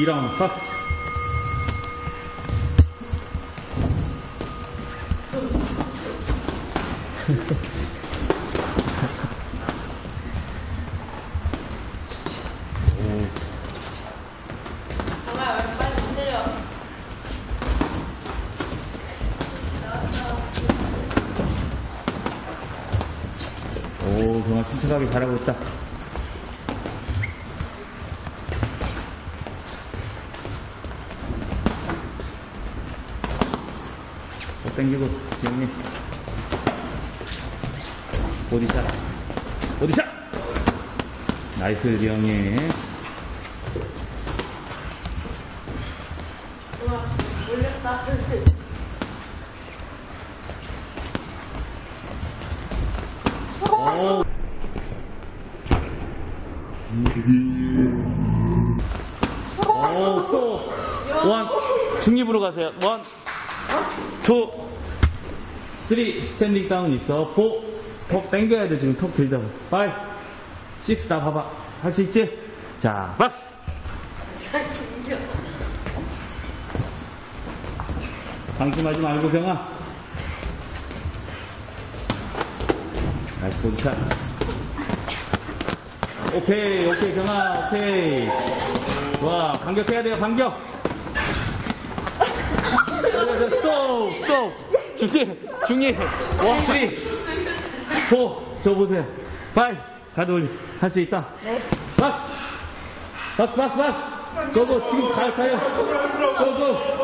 2라운드 박스. 오 경아 침착하게 잘하고 있다 당기고 지영님 보디샷 보디샷 나이스 지영님 우와, 올렸다. 오. 오, 스톱. one. 중립으로 가세요. one, two, three. standing down 있어. four. 턱 당겨야 돼, 지금 턱 들다. five. six 다 봐봐. 할 수 있지? 자, 박스. 방심하지 말고, 경아. nice position. 오케이, 오케이, 경아, 오케이. 와, 반격해야 돼요, 반격. 스톱, 스톱. 중립, 중립. one, three, four. 저 보세요. five. 가드 올려. 할수 있다. 네. box. box, box, box. go go, 지금 가, 가요. go go.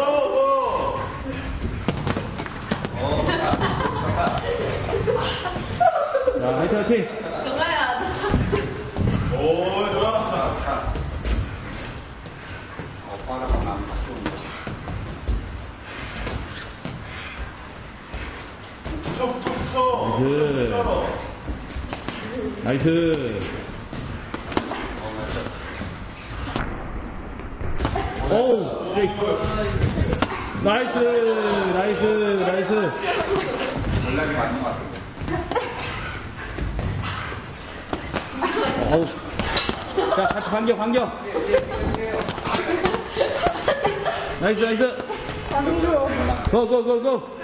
자, 화이팅, 화이팅. 경아야, 너 참. 나이 스. 나이스. 오우, 스트레이트. 나이스, 나이스, 나이스. 어우. 자, 같이 반격, 반격. 나이스, 나이스. 고, 고, 고, 고.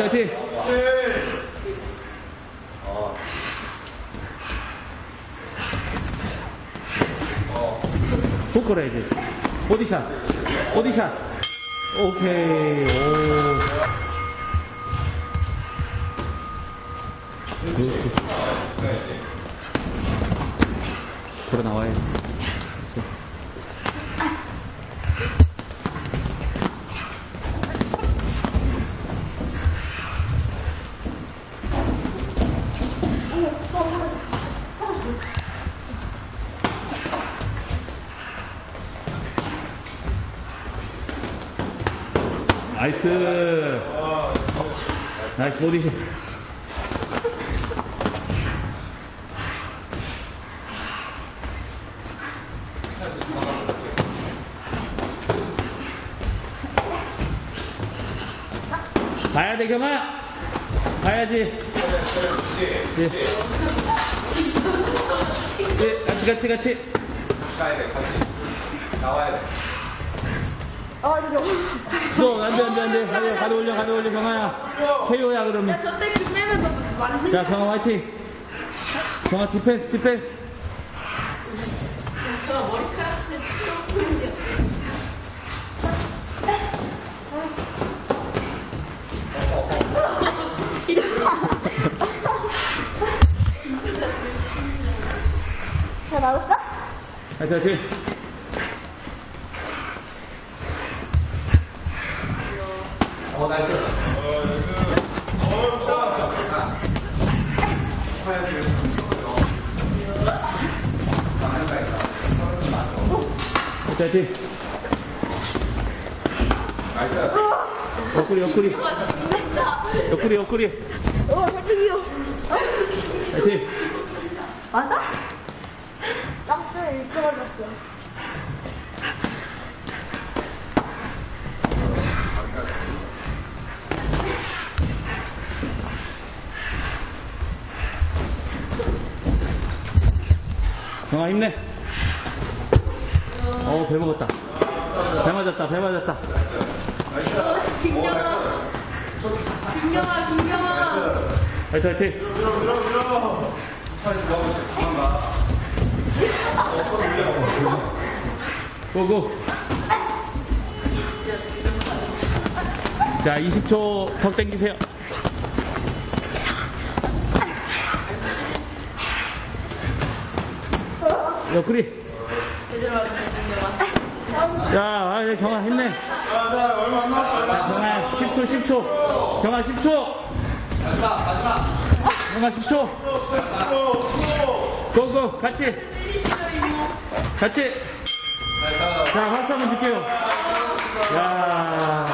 화이팅, 화이팅. 후커라 이제. 보디샷. 보디샷. 오케이. 오. 그, 걸어 나와야 나이스. 나이스 보디샷. 가야 돼, 경아. 가야지. 예. 예, 같이, 같이, 같이. 가야 돼, 같이. 나와야 돼. 수고, 안 돼, 안 돼, 안 돼. 가드, 가드 올려, 가드 올려, 경아야. KO야, 그러면. 저때 그 빼면 너 맞는 자, 경아 화이팅. 경아 디펜스, 디펜스. 경아 머리카락 좀 치워보는 다 나왔어? 화이팅, 화이팅. 파이팅. 옆구리 옆구리. 옆구리 옆구리. 어 잠깐만요 파이팅. 맞아? 깜짝 일찍어졌어. 정아 힘내. 어, 배 먹었다. 배 맞았다, 배 맞았다. 김경아. 김경아, 김경아. 화이팅, 화이팅. 고고. 자, 20초 턱 당기세요. 옆구리. 제대로 김경아. 야, 아, 야, 경아 힘내. 자, 얼마 안 남았어. 경아 10초, 10초. 경아 10초. 경아 10초. 고고, 같이. 같이. 자, 박수 한번 줄게요. 야,